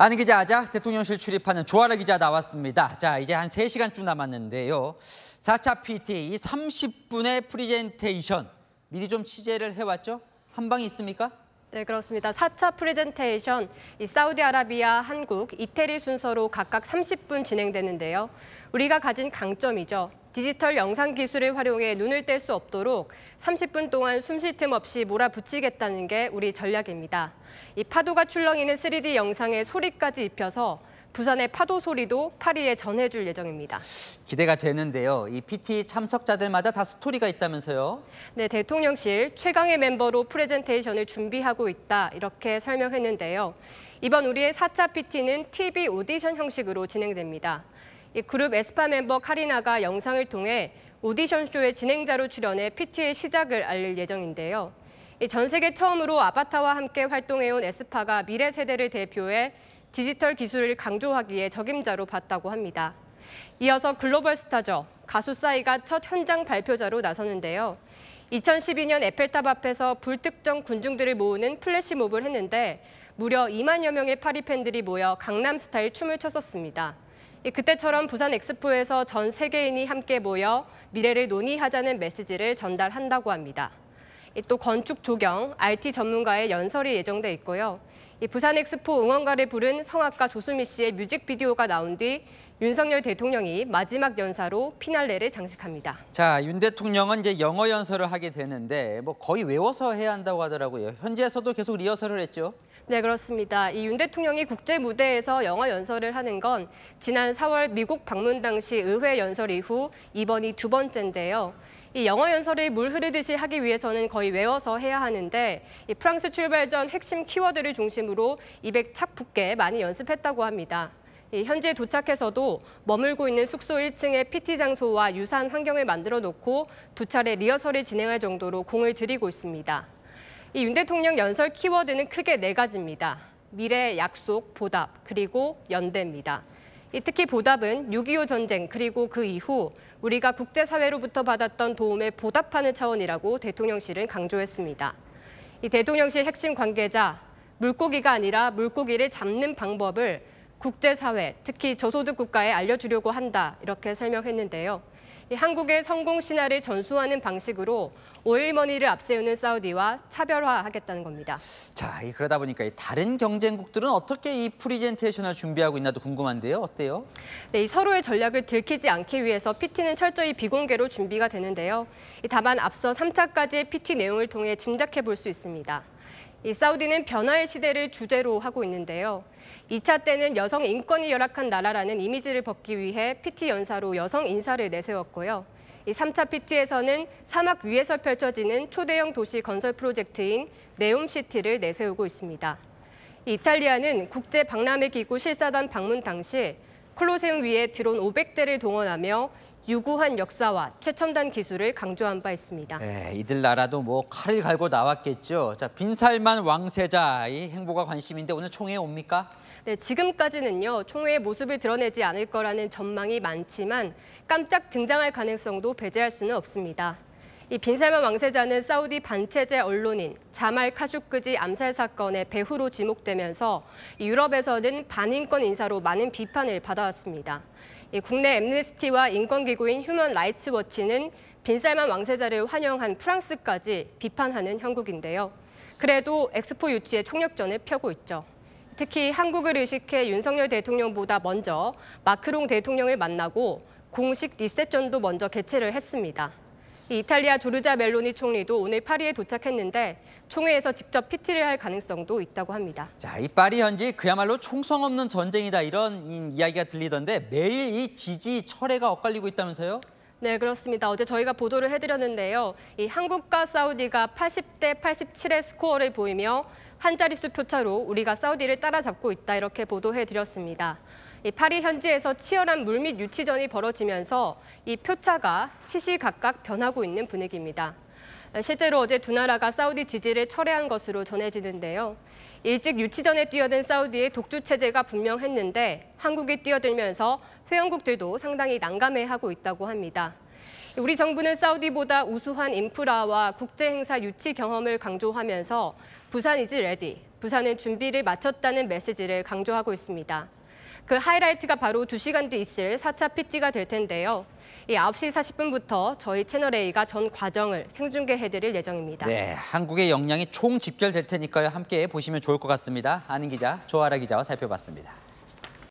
아는 기자 아자 대통령실 출입하는 조아라 기자 나왔습니다. 자, 이제 한 3시간쯤 남았는데요. 4차 PT 이 30분의 프리젠테이션 미리 좀 취재를 해왔죠? 한 방이 있습니까? 네, 그렇습니다. 4차 프레젠테이션, 이 사우디아라비아, 한국, 이태리 순서로 각각 30분 진행되는데요. 우리가 가진 강점이죠. 디지털 영상 기술을 활용해 눈을 뗄 수 없도록 30분 동안 숨쉴 틈 없이 몰아붙이겠다는 게 우리 전략입니다. 이 파도가 출렁이는 3D 영상에 소리까지 입혀서 부산의 파도 소리도 파리에 전해줄 예정입니다. 기대가 되는데요. 이 PT 참석자들마다 다 스토리가 있다면서요? 네, 대통령실 최강의 멤버로 프레젠테이션을 준비하고 있다 이렇게 설명했는데요. 이번 우리의 4차 PT는 TV 오디션 형식으로 진행됩니다. 이 그룹 에스파 멤버 카리나가 영상을 통해 오디션 쇼의 진행자로 출연해 PT의 시작을 알릴 예정인데요. 전 세계 처음으로 아바타와 함께 활동해온 에스파가 미래 세대를 대표해 디지털 기술을 강조하기에 적임자로 봤다고 합니다. 이어서 글로벌 스타죠. 가수 싸이가 첫 현장 발표자로 나서는데요. 2012년 에펠탑 앞에서 불특정 군중들을 모으는 flash mob을 했는데 무려 2만여 명의 파리 팬들이 모여 강남 스타일 춤을 췄었습니다. 그때처럼 부산 엑스포에서 전 세계인이 함께 모여 미래를 논의하자는 메시지를 전달한다고 합니다. 또 건축 조경, IT 전문가의 연설이 예정돼 있고요. 부산 엑스포 응원가를 부른 성악가 조수미 씨의 뮤직비디오가 나온 뒤 윤석열 대통령이 마지막 연사로 피날레를 장식합니다. 자, 윤 대통령은 이제 영어 연설을 하게 되는데 뭐 거의 외워서 해야 한다고 하더라고요. 현지에서도 계속 리허설을 했죠. 네, 그렇습니다. 이 윤 대통령이 국제 무대에서 영어 연설을 하는 건 지난 4월 미국 방문 당시 의회 연설 이후 이번이 두 번째인데요. 이 영어 연설을 물 흐르듯이 하기 위해서는 거의 외워서 해야 하는데 이 프랑스 출발 전 핵심 키워드를 중심으로 200 착 붙게 많이 연습했다고 합니다. 현재 도착해서도 머물고 있는 숙소 1층에 PT 장소와 유사한 환경을 만들어 놓고 두 차례 리허설을 진행할 정도로 공을 들이고 있습니다. 이 윤 대통령 연설 키워드는 크게 네 가지입니다. 미래, 약속, 보답, 그리고 연대입니다. 특히 보답은 6.25 전쟁 그리고 그 이후 우리가 국제사회로부터 받았던 도움에 보답하는 차원이라고 대통령실은 강조했습니다. 이 대통령실 핵심 관계자, 물고기가 아니라 물고기를 잡는 방법을 국제사회, 특히 저소득 국가에 알려주려고 한다 이렇게 설명했는데요. 한국의 성공 신화를 전수하는 방식으로 오일머니를 앞세우는 사우디와 차별화하겠다는 겁니다. 자, 그러다 보니까 다른 경쟁국들은 어떻게 이 프리젠테이션을 준비하고 있나도 궁금한데요. 어때요? 네, 서로의 전략을 들키지 않기 위해서 PT는 철저히 비공개로 준비가 되는데요. 다만 앞서 3차까지의 PT 내용을 통해 짐작해 볼 수 있습니다. 이 사우디는 변화의 시대를 주제로 하고 있는데요. 2차 때는 여성 인권이 열악한 나라라는 이미지를 벗기 위해 PT 연사로 여성 인사를 내세웠고요. 이 3차 PT에서는 사막 위에서 펼쳐지는 초대형 도시 건설 프로젝트인 네움시티를 내세우고 있습니다. 이탈리아는 국제 박람회 기구 실사단 방문 당시 콜로세움 위에 드론 500대를 동원하며 유구한 역사와 최첨단 기술을 강조한 바 있습니다. 네, 이들 나라도 뭐 칼을 갈고 나왔겠죠. 자, 빈살만 왕세자 이 행보가 관심인데 오늘 총회에 옵니까? 네, 지금까지는요. 총회의 모습을 드러내지 않을 거라는 전망이 많지만 깜짝 등장할 가능성도 배제할 수는 없습니다. 이 빈살만 왕세자는 사우디 반체제 언론인 자말 카슈크지 암살 사건의 배후로 지목되면서 유럽에서는 반인권 인사로 많은 비판을 받아왔습니다. 국내 엠네스티와 인권기구인 휴먼 라이츠 워치는 빈살만 왕세자를 환영한 프랑스까지 비판하는 형국인데요. 그래도 엑스포 유치에 총력전을 펴고 있죠. 특히 한국을 의식해 윤석열 대통령보다 먼저 마크롱 대통령을 만나고 공식 리셉션도 먼저 개최를 했습니다. 이탈리아 조르자 멜로니 총리도 오늘 파리에 도착했는데 총회에서 직접 PT를 할 가능성도 있다고 합니다. 자, 이 파리 현지 그야말로 총성 없는 전쟁이다 이런 이야기가 들리던데 매일 이 지지 철회가 엇갈리고 있다면서요? 네, 그렇습니다. 어제 저희가 보도를 해드렸는데요. 이 한국과 사우디가 80대 87의 스코어를 보이며 한 자릿수 표차로 우리가 사우디를 따라잡고 있다 이렇게 보도해드렸습니다. 이 파리 현지에서 치열한 물밑 유치전이 벌어지면서 이 표차가 시시각각 변하고 있는 분위기입니다. 실제로 어제 두 나라가 사우디 지지를 철회한 것으로 전해지는데요. 일찍 유치전에 뛰어든 사우디의 독주 체제가 분명했는데 한국이 뛰어들면서 회원국들도 상당히 난감해하고 있다고 합니다. 우리 정부는 사우디보다 우수한 인프라와 국제 행사 유치 경험을 강조하면서 부산 is ready, 부산은 준비를 마쳤다는 메시지를 강조하고 있습니다. 그 하이라이트가 바로 2시간 뒤 있을 4차 PT가 될 텐데요. 이 9시 40분부터 저희 채널A가 전 과정을 생중계해드릴 예정입니다. 네, 한국의 역량이 총 집결될 테니까요. 함께 보시면 좋을 것 같습니다. 아는 기자, 조아라 기자와 살펴봤습니다.